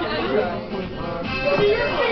Thank you.